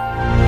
Bye.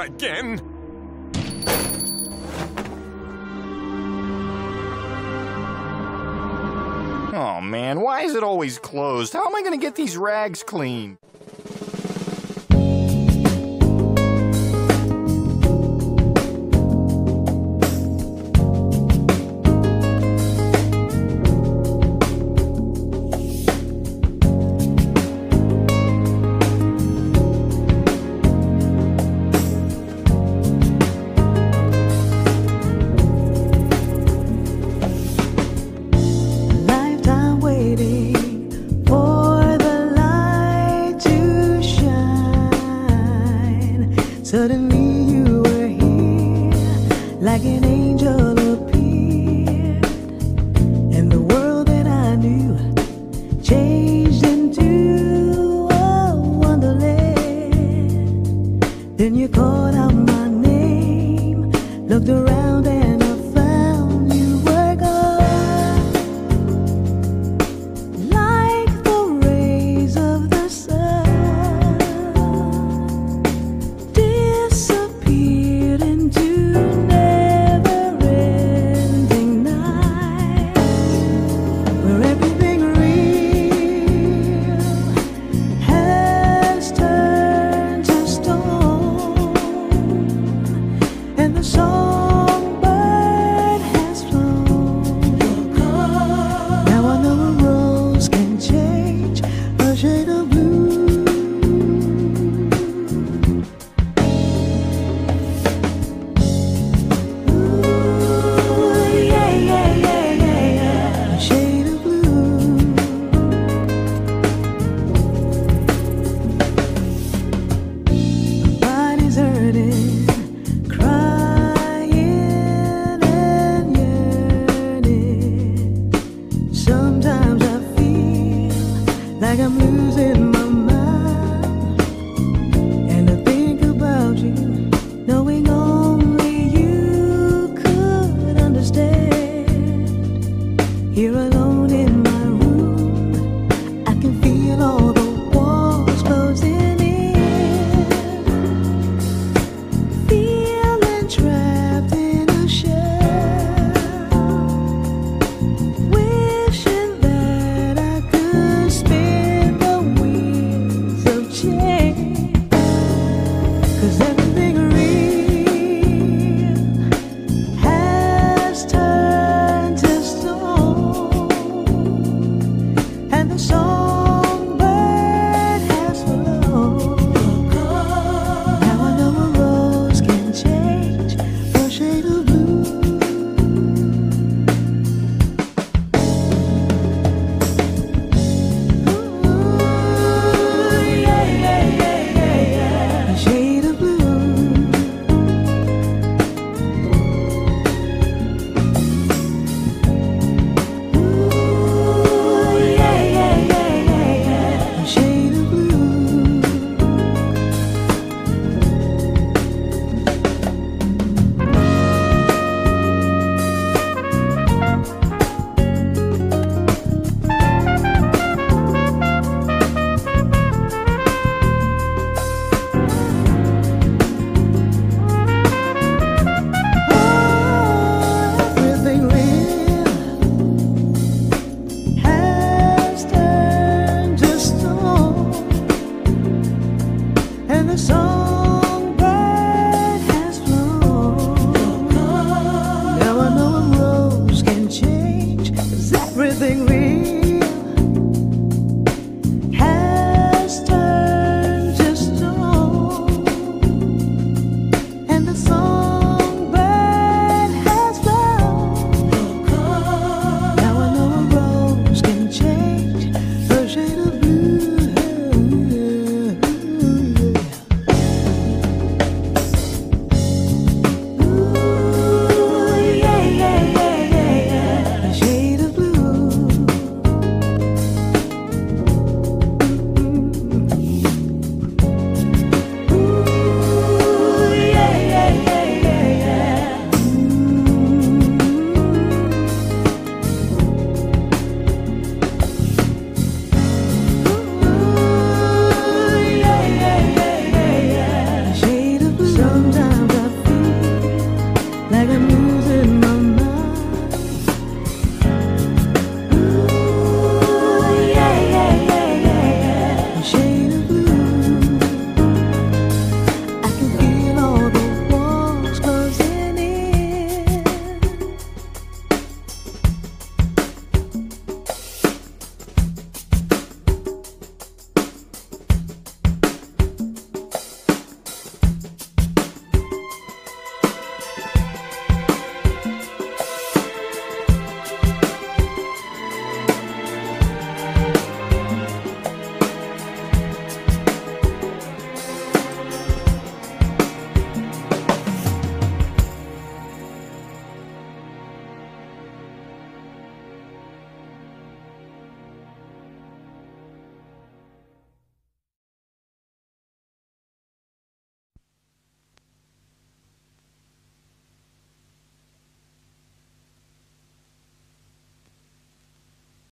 again! Oh man, why is it always closed? How am I gonna get these rags clean? Then you called out my name, looked around